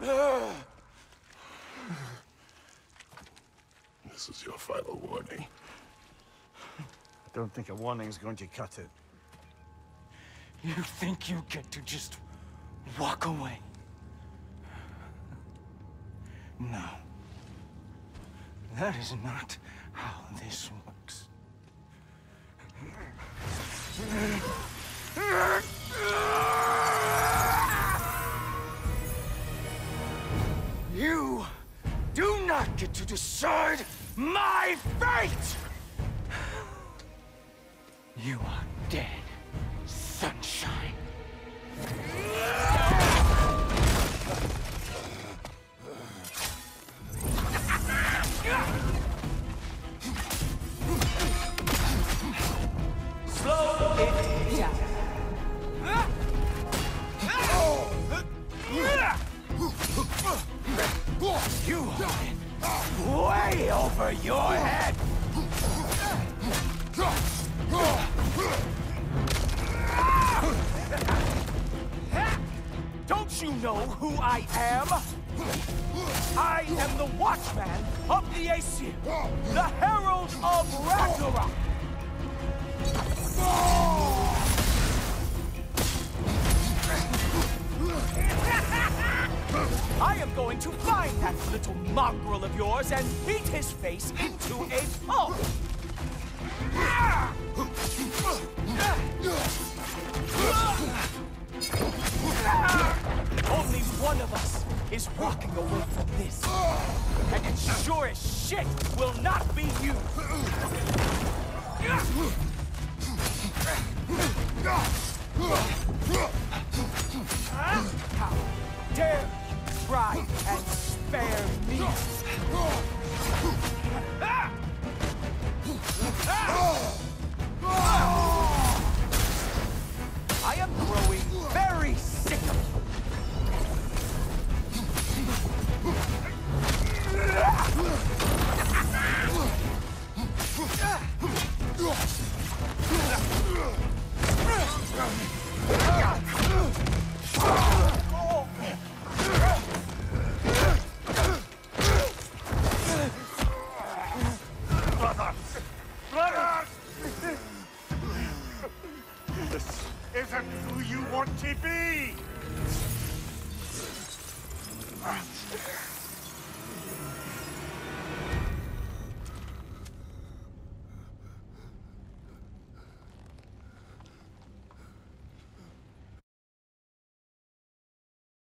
This is your final warning. I don't think a warning is going to cut it. You think you get to just walk away? No. That is not how this works. Get to decide my fate! You are dead, sunshine. Slow it down. You are way over your head! Don't you know who I am? I am the Watchman of the Aesir, the Herald of Ragnarok! I am going to find that little mongrel of yours and beat his face into a pulp! Only one of us is walking away from this. And it sure as shit will not be you! And spare me? Don't TB!